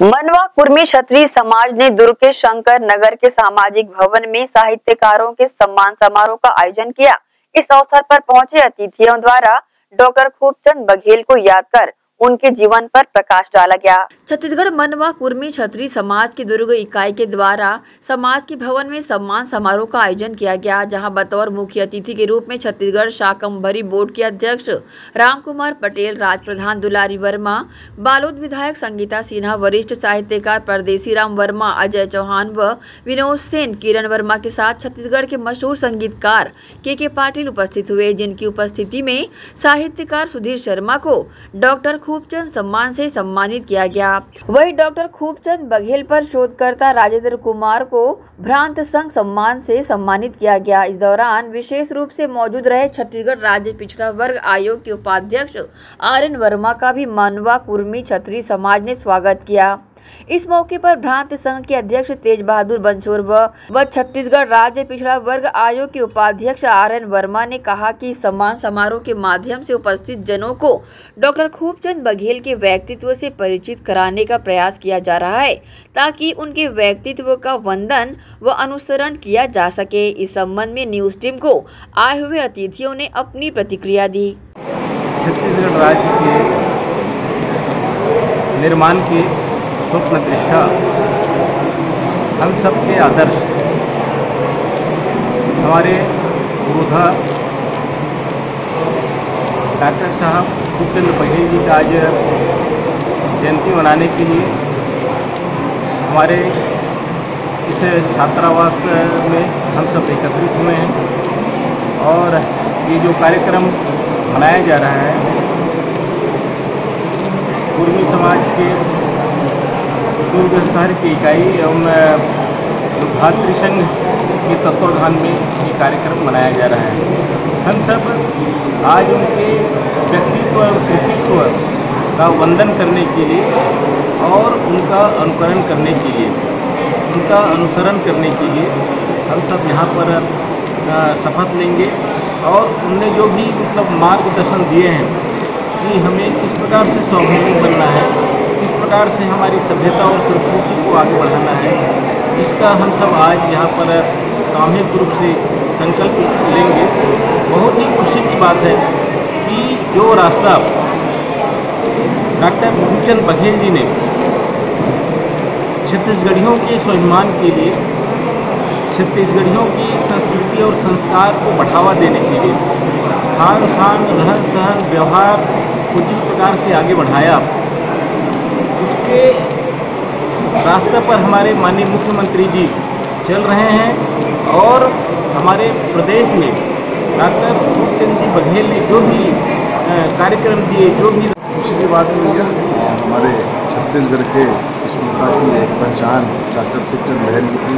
मनवा कुर्मी क्षत्रिय समाज ने दुर्ग के शंकर नगर के सामाजिक भवन में साहित्यकारों के सम्मान समारोह का आयोजन किया। इस अवसर पर पहुँचे अतिथियों द्वारा डॉक्टर खूबचंद बघेल को याद कर उनके जीवन पर प्रकाश डाला गया। छत्तीसगढ़ मनवा कुर्मी छत्री समाज की दुर्ग इकाई के द्वारा समाज के भवन में सम्मान समारोह का आयोजन किया गया, जहाँ बतौर मुख्य अतिथि के रूप में छत्तीसगढ़ शाकंभरी बोर्ड के अध्यक्ष राम कुमार पटेल राज प्रधान दुलारी वर्मा, बालोद विधायक संगीता सिन्हा, वरिष्ठ साहित्यकार परदेसी राम वर्मा, अजय चौहान व विनोद सेन, किरण वर्मा के साथ छत्तीसगढ़ के मशहूर संगीतकार के के पाटिल उपस्थित हुए, जिनकी उपस्थिति में साहित्यकार सुधीर शर्मा को डॉक्टर खूबचंद सम्मान से सम्मानित किया गया। वही डॉक्टर खूबचंद बघेल पर शोधकर्ता राजेंद्र कुमार को भ्रांत संघ सम्मान से सम्मानित किया गया। इस दौरान विशेष रूप से मौजूद रहे छत्तीसगढ़ राज्य पिछड़ा वर्ग आयोग के उपाध्यक्ष आर एन वर्मा का भी मानवा कुर्मी छत्री समाज ने स्वागत किया। इस मौके पर भ्रांत संघ के अध्यक्ष तेज बहादुर बंछोर व व छत्तीसगढ़ राज्य पिछड़ा वर्ग आयोग के उपाध्यक्ष आर एन वर्मा ने कहा कि सम्मान समारोह के माध्यम से उपस्थित जनों को डॉक्टर खूबचंद बघेल के व्यक्तित्व से परिचित कराने का प्रयास किया जा रहा है, ताकि उनके व्यक्तित्व का वंदन व अनुसरण किया जा सके। इस संबंध में न्यूज़ टीम को आए हुए अतिथियों ने अपनी प्रतिक्रिया दी। छत्तीसगढ़ राज्य के निर्माण की स्वप्न दृष्टा हम सबके आदर्श। हमारे बुधा डॉक्टर साहब खूबचंद बघेल जी का आज जयंती मनाने के लिए हमारे इस छात्रावास में हम सब एकत्रित हुए हैं और ये जो कार्यक्रम मनाया जा रहा है, कुर्मी समाज के दुर्ग शहर की इकाई एवं भातृ संघ के तत्वाधान में ये कार्यक्रम मनाया जा रहा है। हम सब आज उनके व्यक्तित्व और कृतित्व का वंदन करने के लिए और उनका अनुकरण करने के लिए, उनका अनुसरण करने के लिए हम सब यहाँ पर शपथ लेंगे और उनने जो भी मतलब मार्गदर्शन दिए हैं कि हमें किस प्रकार से स्वावलंबी बनना है प्रकार से हमारी सभ्यता और संस्कृति को आगे बढ़ाना है। इसका हम सब आज यहाँ पर सामूहिक रूप से संकल्प लेंगे। बहुत ही खुशी की बात है कि जो रास्ता डॉक्टर भूचंद बघेल जी ने छत्तीसगढ़ियों के स्वाभिमान के लिए, छत्तीसगढ़ियों की संस्कृति और संस्कार को बढ़ावा देने के लिए खान खान रहन सहन व्यवहार को जिस प्रकार से आगे बढ़ाया उसके रास्ते पर हमारे माननीय मुख्यमंत्री जी चल रहे हैं और हमारे प्रदेश में डॉक्टर रूपचंद जी बघेल ने जो भी कार्यक्रम दिए, जो भी खुशी की बात हुई हमारे छत्तीसगढ़ के स्मृता की एक पहचान डॉक्टर खूबचंद बघेल की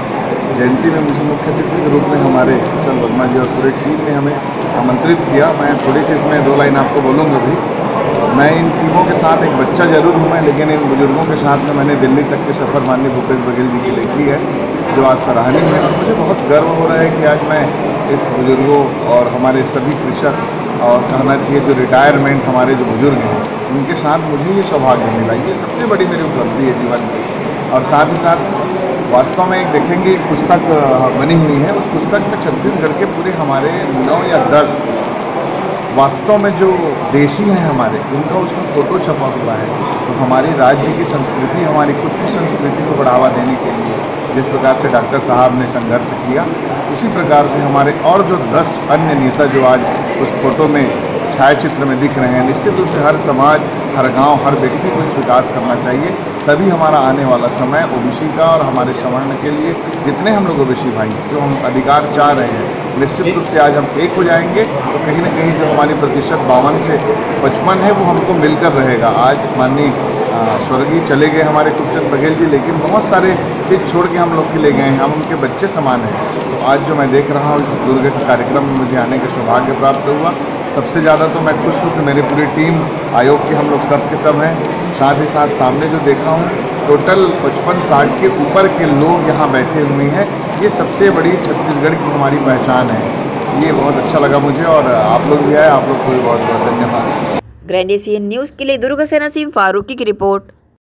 जयंती में मुझे मुख्य अतिथि के रूप में हमारे कुशल वर्मा जी और पूरे टीम ने हमें आमंत्रित किया। मैं थोड़ी सी इसमें दो लाइन आपको बोलूँगा भी। मैं इन टीमों के साथ एक बच्चा ज़रूर हूँ मैं, लेकिन इन बुज़ुर्गों के साथ में मैंने दिल्ली तक के सफ़र माननीय भूपेश बघेल जी की लिखी है, जो आज सराहनीय है। और मुझे बहुत गर्व हो रहा है कि आज मैं इस बुज़ुर्गों और हमारे सभी कृषक और कहना चाहिए जो रिटायरमेंट हमारे जो बुज़ुर्ग हैं, उनके साथ मुझे ये सौभाग्य मिला। ये सबसे बड़ी मेरी उपलब्धि है जीवन की। और साथ ही साथ वास्तव में एक देखेंगे, एक पुस्तक बनी हुई है। उस पुस्तक में छत्तीसगढ़ के पूरे हमारे नौ या दस वास्तव में जो देशी हैं हमारे उनका उसमें फ़ोटो छपा हुआ है। तो हमारी राज्य की संस्कृति, हमारी खुद की संस्कृति को बढ़ावा देने के लिए जिस प्रकार से डॉक्टर साहब ने संघर्ष किया, उसी प्रकार से हमारे और जो दस अन्य नेता जो आज उस फ़ोटो में, छायाचित्र में दिख रहे हैं, निश्चित रूप से हर समाज, हर गाँव, हर व्यक्ति को इस विकास करना चाहिए। तभी हमारा आने वाला समय, ओबीसी का और हमारे सवर्ण के लिए जितने हम लोग ओबीसी भाई, जो हम अधिकार चाह रहे हैं निश्चित रूप से आज हम एक हो जाएँगे। तो कहीं ना कहीं जो हमारी प्रतिशत बावन से पचपन है, वो हमको मिलकर रहेगा। आज माननीय स्वर्गीय चले गए हमारे कुपचंद बघेल जी, लेकिन बहुत सारे चीज़ छोड़ के हम लोग के ले गए हैं। हम उनके बच्चे समान हैं। तो आज जो मैं देख रहा हूँ, इस दुर्ग कार्यक्रम में मुझे आने का सौभाग्य प्राप्त हुआ। सबसे ज़्यादा तो मैं खुश हूँ कि मेरी पूरी टीम, आयोग के हम लोग सब के सब हैं। साथ ही साथ सामने जो देखा हूँ टोटल पचपन साठ के ऊपर के लोग यहाँ बैठे हुए हैं। ये सबसे बड़ी छत्तीसगढ़ की हमारी पहचान है। ये बहुत अच्छा लगा मुझे और आप लोग भी आए, आप लोग को भी बहुत बहुत धन्यवाद। ग्रैंड एशियन न्यूज़ के लिए दुर्ग से नसीम फारूकी की रिपोर्ट।